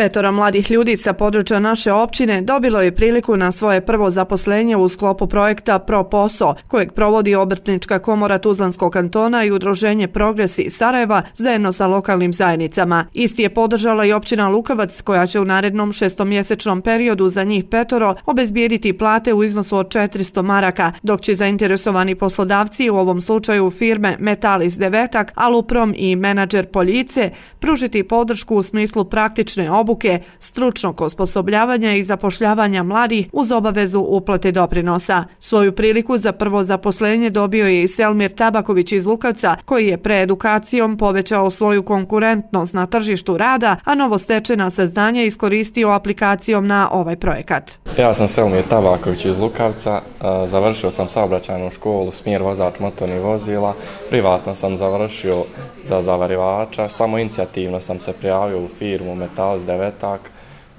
Petora mladih ljudi sa područja naše općine dobilo je priliku na svoje prvo zaposlenje u sklopu projekta Pro Poso, kojeg provodi Obrtnička komora Tuzlanskog kantona i Udruženje Progresi Sarajeva zajedno sa lokalnim zajednicama. Isti je podržala i općina Lukavac, koja će u narednom šestomjesečnom periodu za njih petoro obezbijediti plate u iznosu od 400 maraka, dok će zainteresovani poslodavci u ovom slučaju firme Metalis Devetak, Aluprom i menadžer Poljice pružiti podršku u smislu praktične obuke obuke, stručnog osposobljavanja i zapošljavanja mladih uz obavezu uplate doprinosa. Svoju priliku za prvo zaposlenje dobio je i Selmir Tabaković iz Lukavca, koji je pre edukacijom povećao svoju konkurentnost na tržištu rada, a novostečena saznanja iskoristio aplikacijom na ovaj projekat. Ja sam Selmir Tabaković iz Lukavca, završio sam saobraćajnu školu, smjer vozač motornih vozila, privatno sam završio za zavarivača, samo inicijativno sam se prijavio u firmu Metals 9 devetak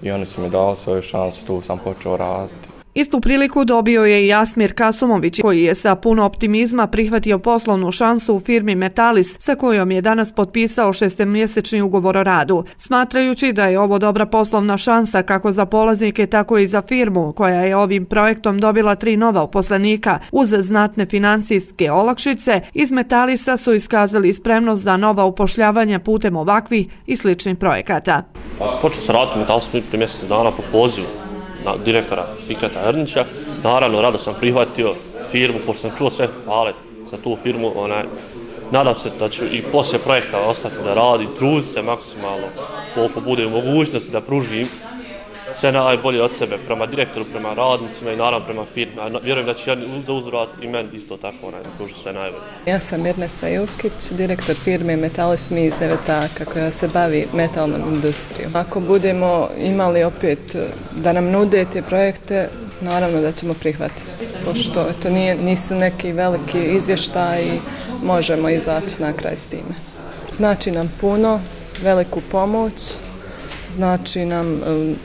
i oni su mi dali svoju šansu, tu sam počeo raditi. Istu priliku dobio je i Jasmir Kasumović, koji je sa puno optimizma prihvatio poslovnu šansu u firmi Metalis, sa kojom je danas potpisao šestemjesečni ugovor o radu. Smatrajući da je ovo dobra poslovna šansa kako za polaznike, tako i za firmu, koja je ovim projektom dobila tri nova uposlenika uz znatne finansijske olakšice, iz Metalisa su iskazali spremnost za nova upošljavanja putem ovakvih i sličnih projekata. Počeo se raditi Metalis prije mjesec dana po pozivu na direktora Fikreta Ernića. Naravno, rado sam prihvatio firmu, pošto sam čuo sve hvale za tu firmu. Onaj, nadam se da ću i poslije projekta ostati da radi, trud se maksimalno koliko bude u mogućnosti da pružim sve najbolje od sebe prema direktoru, prema radnicima i naravno prema firmi. A vjerujem da će ja za uzvrat i meni isto tako onaj, pruži sve najbolje. Ja sam Mirnesa Sajukić, direktor firme Metali iz Devetaka koja se bavi metalnom industrijom. Ako budemo imali opet eh, da nam nude te projekte, naravno da ćemo prihvatiti. Pošto to nije, nisu neki veliki izvještaj i možemo izaći na kraj s time. Znači nam puno, veliku pomoć, znači nam eh,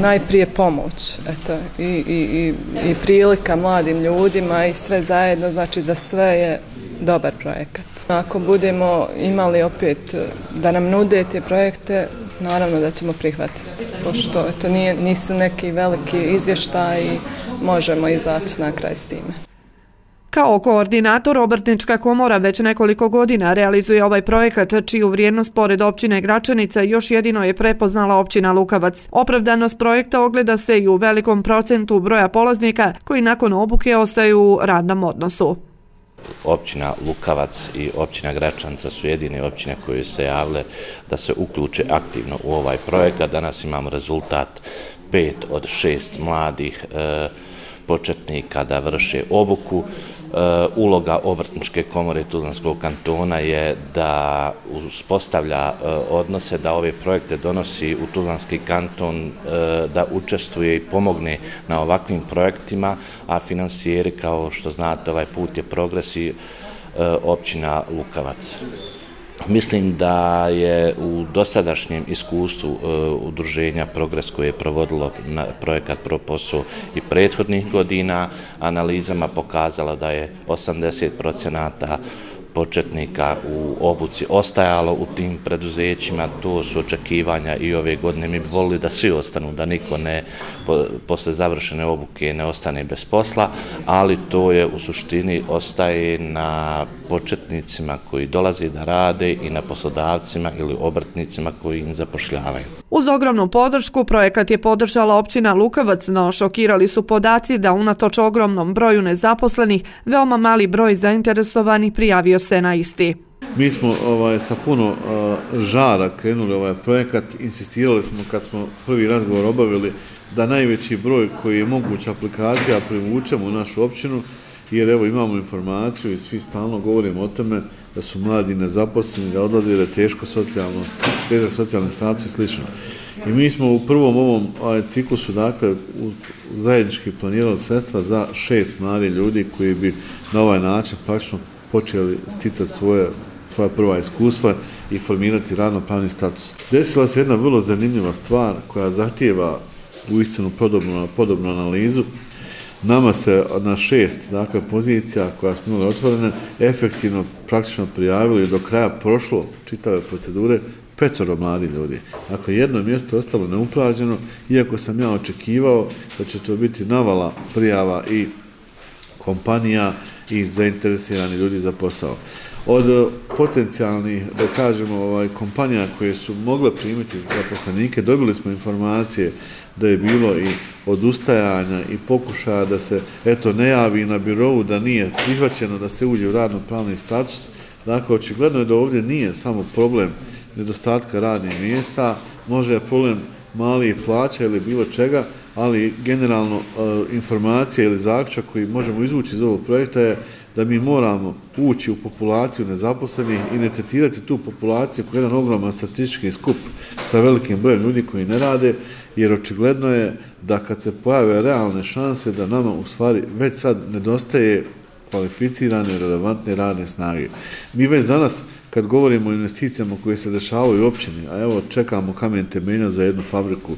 najprije pomoć eto, i, i, i, i prilika mladim ljudima i sve zajedno, znači za sve je dobar projekat. Ako budemo imali opet da nam nude te projekte, naravno da ćemo prihvatiti, pošto to nije, nisu neki veliki izvještaj i možemo izaći na kraj s time. Kao koordinator Obrtnička komora već nekoliko godina realizuje ovaj projekat čiju vrijednost pored općine Gračanica još jedino je prepoznala općina Lukavac. Opravdanost projekta ogleda se i u velikom procentu broja polaznika koji nakon obuke ostaju u radnom odnosu. Općina Lukavac i općina Gračanca su jedine općine koje se javile da se uključe aktivno u ovaj projekat. Danas imamo rezultat pet od šest mladih e, početnika da vrše obuku. E, uloga obrtničke komore Tuzlanskog kantona je da uspostavlja e, odnose, da ove projekte donosi u Tuzlanski kanton, e, da učestvuje i pomogne na ovakvim projektima, a financijeri, kao što znate, ovaj put je progres i općina Lukavac. Mislim da je u dosadašnjem iskustvu uh, udruženja Progres koje je provodilo na projekat Proposu i prethodnih godina analizama pokazala da je 80 procenata početnika u obuci ostajalo u tim preduzećima, to su očekivanja i ove godine. Mi bi volili da svi ostanu, da niko ne po, posle završene obuke ne ostane bez posla, ali to je u suštini ostaje na početnicima koji dolaze da rade i na poslodavcima ili obrtnicima koji im zapošljavaju. Uz ogromnu podršku projekat je podržala općina Lukavac, no šokirali su podaci da unatoč ogromnom broju nezaposlenih, veoma mali broj zainteresovanih prijavio se na isti. Mi smo ovaj, sa puno uh, žara krenuli ovaj projekat, insistirali smo kad smo prvi razgovor obavili da najveći broj koji je moguća aplikacija privučemo u našu općinu, jer evo imamo informaciju i svi stalno govorimo o tome da su mladi nezaposleni, da odlaze da je teško socijalno, težak socijalni status i slično. I mi smo u prvom ovom ovaj, ciklusu, dakle, u, zajednički planirali sredstva za šest mladi ljudi koji bi na ovaj način praktično počeli sticati svoje svoja prva iskustva i formirati radno-pravni status. Desila se jedna vrlo zanimljiva stvar koja zahtijeva u istinu podobnu, podobnu analizu. Nama se na šest dakle, pozicija koja smo imali otvorene efektivno praktično prijavili do kraja prošlo čitave procedure petoro mladi ljudi. Dakle, jedno mjesto je ostalo neupraženo, iako sam ja očekivao da će to biti navala prijava i kompanija i zainteresirani ljudi za posao. Od e, potencijalnih, da kažemo, ovaj, kompanija koje su mogle primiti zaposlenike, dobili smo informacije da je bilo i odustajanja i pokušaja da se eto ne javi na birovu da nije prihvaćeno da se uđe u radno pravni status. Dakle, očigledno je da ovdje nije samo problem nedostatka radnih mjesta, može je problem malih plaća ili bilo čega, ali generalno e, informacija ili zaključak koji možemo izvući iz ovog projekta je da mi moramo ući u populaciju nezaposlenih i ne tretirati tu populaciju kao jedan ogroman statistički skup sa velikim brojem ljudi koji ne rade, jer očigledno je da kad se pojave realne šanse da nama u stvari već sad nedostaje kvalificirane, relevantne radne snage. Mi već danas, kad govorimo o investicijama koje se dešavaju u općini, a evo čekamo kamen temelja za jednu fabriku,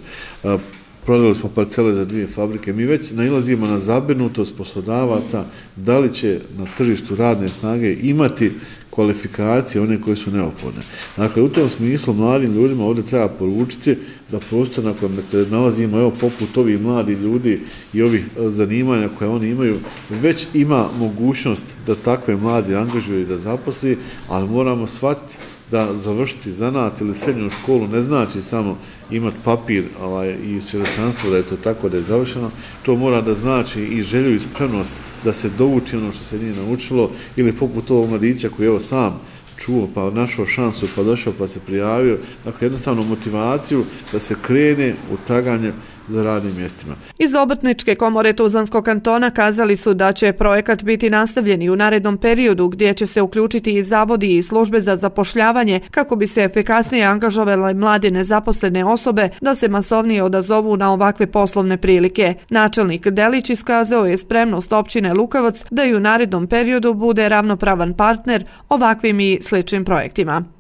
prodali smo parcele za dvije fabrike, mi već nailazimo na zabrinutost poslodavaca da li će na tržištu radne snage imati kvalifikacije, one koje su neophodne. Dakle, u tom smislu mladim ljudima ovdje treba poručiti da prostor na kojem se nalazimo, evo, poput ovih mladi ljudi i ovih e, zanimanja koje oni imaju, već ima mogućnost da takve mladi angažuju i da zaposli, ali moramo shvatiti da završiti zanat ili srednju školu ne znači samo imati papir ovaj, i svjedočanstvo da je to tako da je završeno, to mora da znači i želju i spremnost da se dovuči ono što se nije naučilo ili poput ovog mladića koji je evo sam čuo pa našao šansu pa došao pa se prijavio, dakle jednostavno motivaciju da se krene u traganje za radnim mjestima. Iz obrtničke komore Tuzlanskog kantona kazali su da će projekat biti nastavljen i u narednom periodu gdje će se uključiti i zavodi i službe za zapošljavanje kako bi se efikasnije angažovale mlade nezaposlene osobe da se masovnije odazovu na ovakve poslovne prilike. Načelnik Delić iskazao je spremnost općine Lukavac da i u narednom periodu bude ravnopravan partner ovakvim i sličnim projektima.